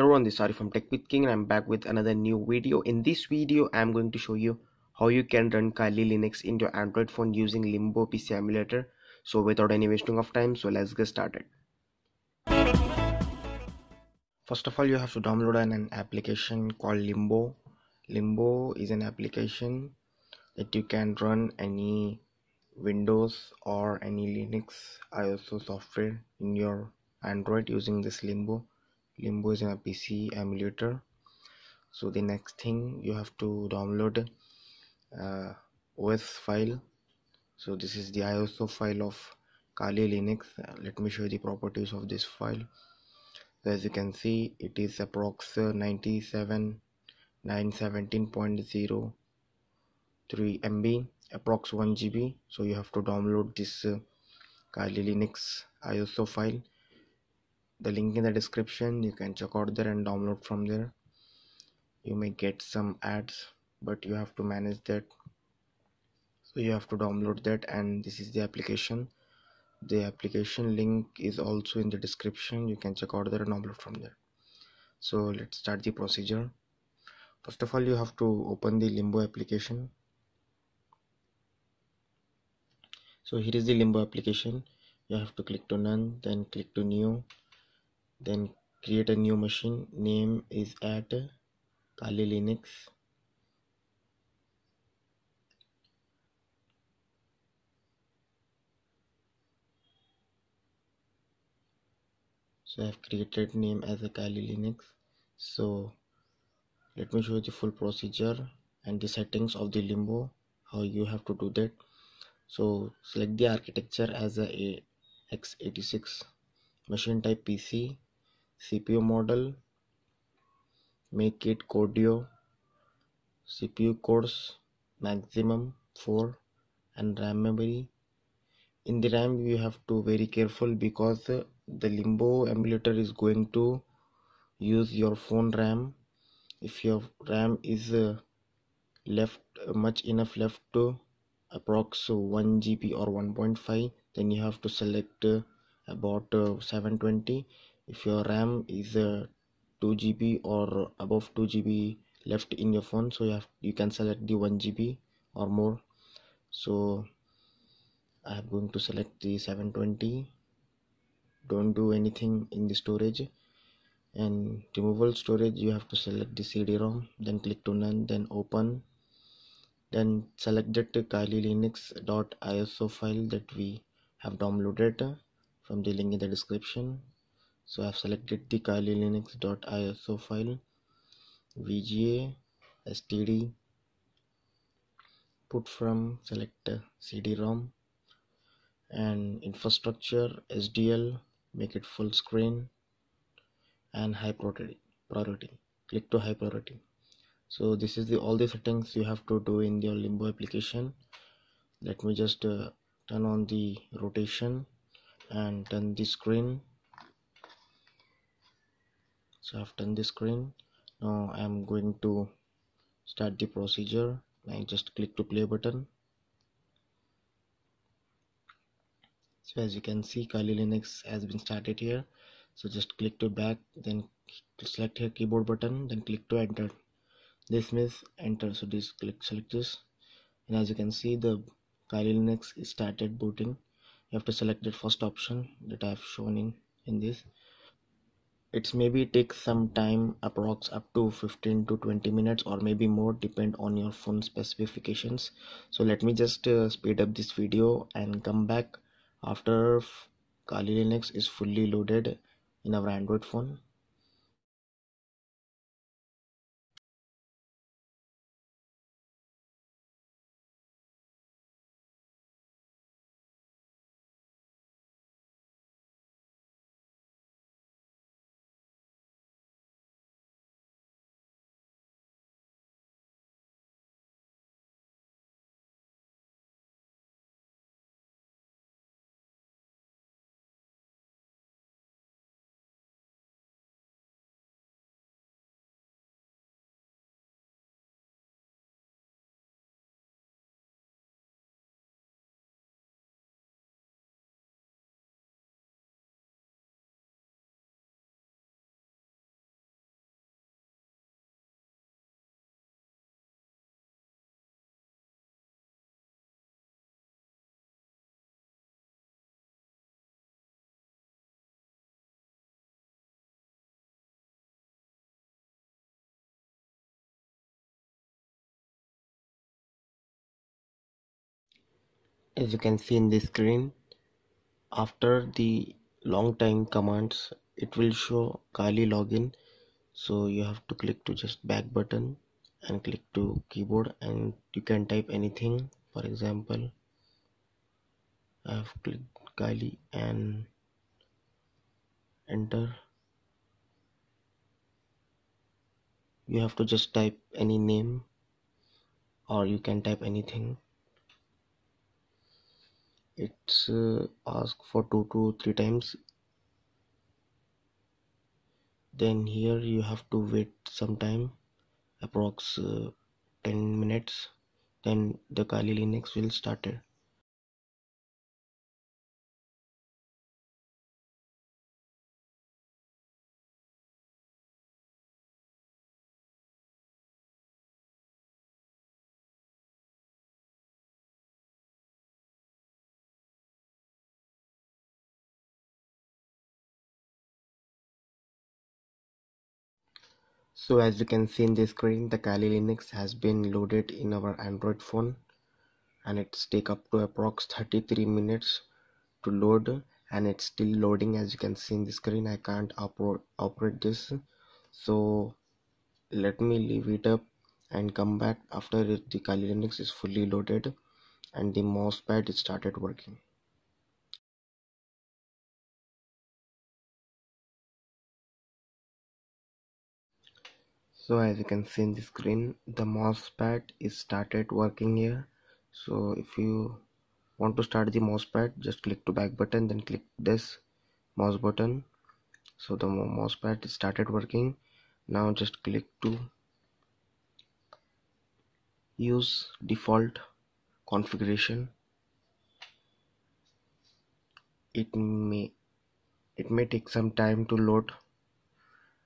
everyone this is Ari from Tech with King and I'm back with another new video. In this video I'm going to show you how you can run Kali Linux in your Android phone using Limbo PC emulator. So without any wasting of time so let's get started. First of all you have to download an, an application called Limbo. Limbo is an application that you can run any Windows or any Linux ISO software in your Android using this Limbo limbo is in a pc emulator. So the next thing you have to download uh, os file. So this is the iso file of kali linux. Uh, let me show you the properties of this file. So as you can see it is approx 97 917.03 mb approx 1 gb so you have to download this uh, kali linux iso file the link in the description. You can check out there and download from there. You may get some ads but you have to manage that. So you have to download that and this is the application. The application link is also in the description. You can check out there and download from there. So let's start the procedure. First of all you have to open the limbo application. So here is the limbo application. You have to click to none then click to new then create a new machine. Name is at kali linux. So i've created name as a kali linux. So let me show you the full procedure and the settings of the limbo how you have to do that. So select the architecture as a x86 machine type pc CPU model make it Core2Duo CPU cores maximum 4 and RAM memory. In the RAM you have to very careful because the limbo emulator is going to use your phone RAM. If your RAM is uh, left uh, much enough left to approx 1 GB or 1.5 then you have to select uh, about 720 if your ram is uh, 2 gb or above 2 gb left in your phone so you have you can select the 1 gb or more. So i am going to select the 720 don't do anything in the storage. And removable storage you have to select the cd-rom then click to none then open. Then select that kali linux.iso file that we have downloaded from the link in the description so I've selected the Kali linux.iso file VGA std put from select cd-rom and infrastructure SDL make it full screen and high priority priority. Click to high priority. So this is the all the settings you have to do in your limbo application. Let me just uh, turn on the rotation and turn the screen so I've done the screen. Now I'm going to start the procedure. I just click to play button. So as you can see Kali Linux has been started here. So just click to back then select here keyboard button then click to enter. This means enter. So this click select this. And as you can see the Kali Linux started booting. You have to select the first option that I have shown in in this it's maybe take some time approx up to 15 to 20 minutes or maybe more depend on your phone specifications. So let me just uh, speed up this video and come back after Kali Linux is fully loaded in our Android phone as you can see in the screen after the long time commands it will show kali login. So you have to click to just back button and click to keyboard and you can type anything. For example I have clicked Kali and enter. You have to just type any name or you can type anything it's uh, ask for two to three times. Then here you have to wait some time approx uh, 10 minutes. Then the Kali Linux will start So as you can see in the screen, the Kali Linux has been loaded in our Android phone and it's take up to approx 33 minutes to load and it's still loading as you can see in the screen. I can't operate this. So let me leave it up and come back after the Kali Linux is fully loaded and the mouse pad started working. So as you can see in the screen the mousepad is started working here. So if you want to start the mousepad just click to back button then click this mouse button. So the mousepad is started working. Now just click to use default configuration. It may it may take some time to load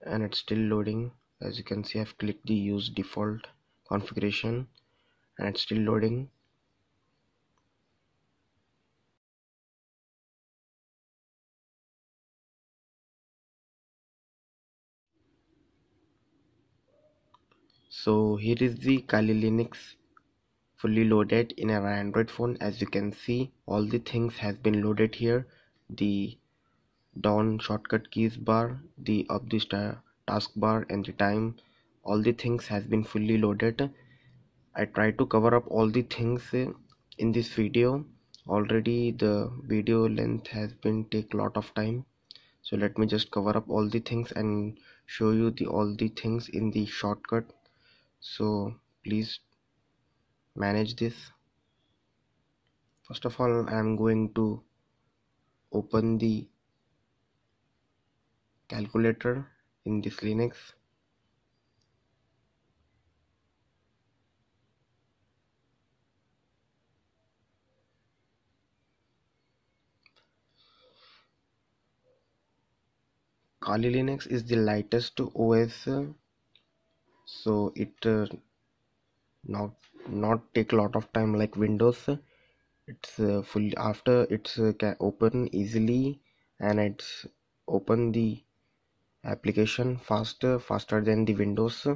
and it's still loading as you can see I've clicked the use default configuration and it's still loading. So here is the Kali Linux fully loaded in our Android phone. As you can see all the things has been loaded here. The down shortcut keys bar the up the star taskbar and the time. All the things has been fully loaded. I try to cover up all the things in this video. Already the video length has been take a lot of time. So let me just cover up all the things and show you the all the things in the shortcut. So please manage this. First of all I am going to open the calculator in this Linux? Kali Linux is the lightest OS so it uh, not not take a lot of time like Windows. It's uh, full after it's uh, can open easily and it's open the application faster faster than the windows.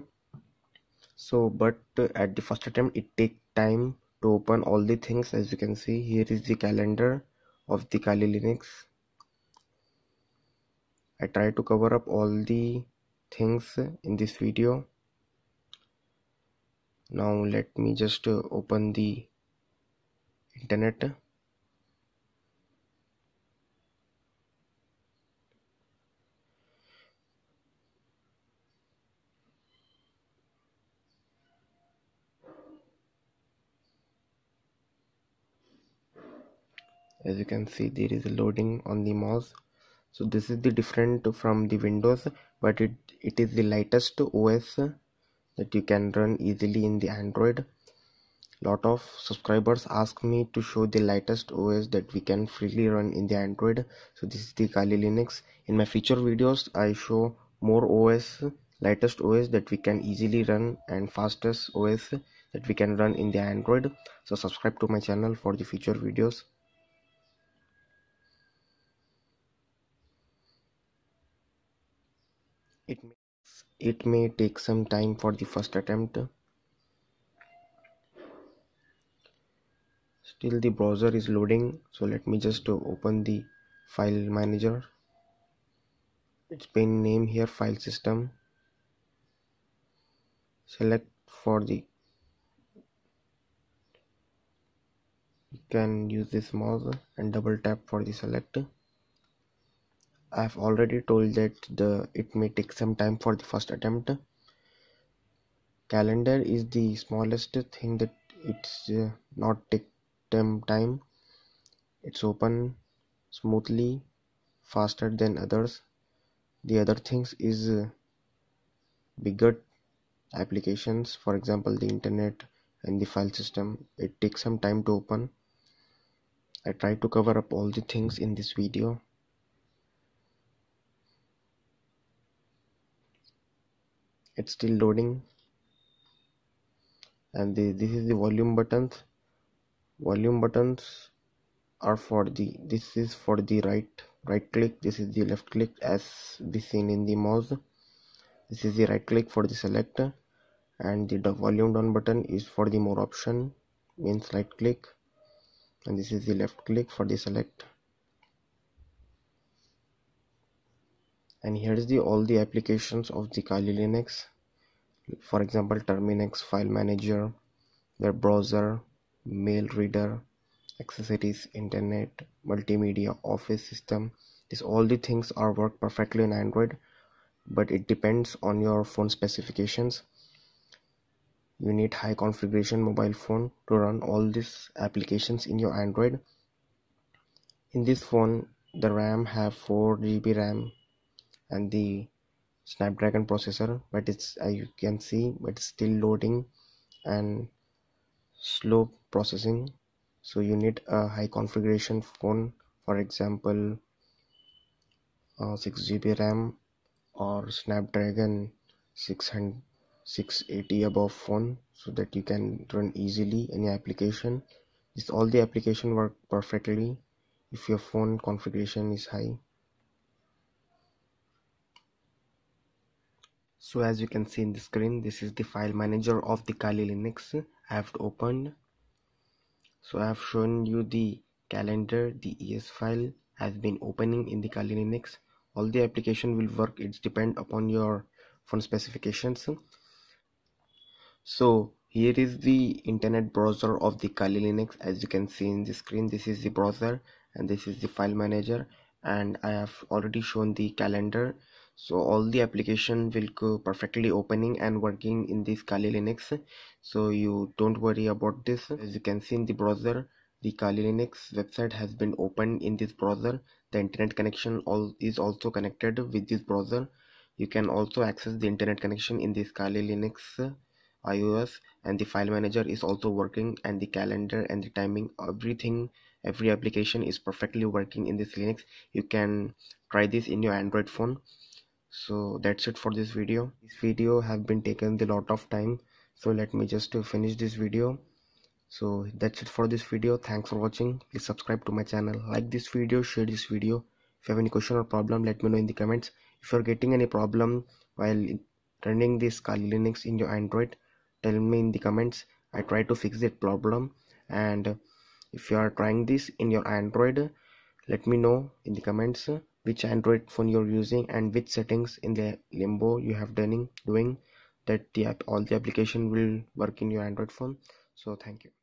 So but at the first attempt it take time to open all the things. As you can see here is the calendar of the Kali Linux. I try to cover up all the things in this video. Now let me just open the internet as you can see there is a loading on the mouse. So this is the different from the windows but it it is the lightest os that you can run easily in the android. Lot of subscribers ask me to show the lightest os that we can freely run in the android. So this is the kali linux. In my future videos i show more os lightest os that we can easily run and fastest os that we can run in the android. So subscribe to my channel for the future videos it may, take some time for the first attempt. Still the browser is loading so let me just open the file manager. It's been named here file system. Select for the you can use this mouse and double tap for the select I've already told that the it may take some time for the first attempt. Calendar is the smallest thing that it's uh, not take them time. It's open smoothly faster than others. The other things is uh, bigger applications for example the internet and the file system. It takes some time to open. I try to cover up all the things in this video it's still loading. And the, this is the volume buttons. Volume buttons are for the this is for the right right click. This is the left click as we seen in the mouse. This is the right click for the selector and the volume down button is for the more option means right click. And this is the left click for the select and here is the all the applications of the Kali Linux. For example Terminix file manager web browser mail reader accessories internet multimedia office system. This all the things are work perfectly in android but it depends on your phone specifications. You need high configuration mobile phone to run all these applications in your android. In this phone the ram have 4 gb ram and the snapdragon processor but it's as you can see but still loading and slow processing. So you need a high configuration phone for example uh, 6 GB RAM or Snapdragon 600 680 above phone so that you can run easily any application. This all the application work perfectly if your phone configuration is high so as you can see in the screen this is the file manager of the Kali Linux. I have opened. So I have shown you the calendar. The ES file has been opening in the Kali Linux. All the application will work. It's depend upon your phone specifications. So here is the internet browser of the Kali Linux. As you can see in the screen this is the browser and this is the file manager. And I have already shown the calendar so all the application will go perfectly opening and working in this Kali Linux. So you don't worry about this. As you can see in the browser the Kali Linux website has been opened in this browser. The internet connection all is also connected with this browser. You can also access the internet connection in this Kali Linux uh, iOS and the file manager is also working and the calendar and the timing everything every application is perfectly working in this Linux. You can try this in your Android phone so that's it for this video. This video have been taken a lot of time. So let me just finish this video. So that's it for this video. Thanks for watching. Please subscribe to my channel. Like this video share this video. If you have any question or problem let me know in the comments. If you're getting any problem while running this Kali Linux in your Android tell me in the comments. I try to fix that problem. And if you are trying this in your android let me know in the comments which android phone you're using and which settings in the limbo you have done doing that the app all the application will work in your android phone. So thank you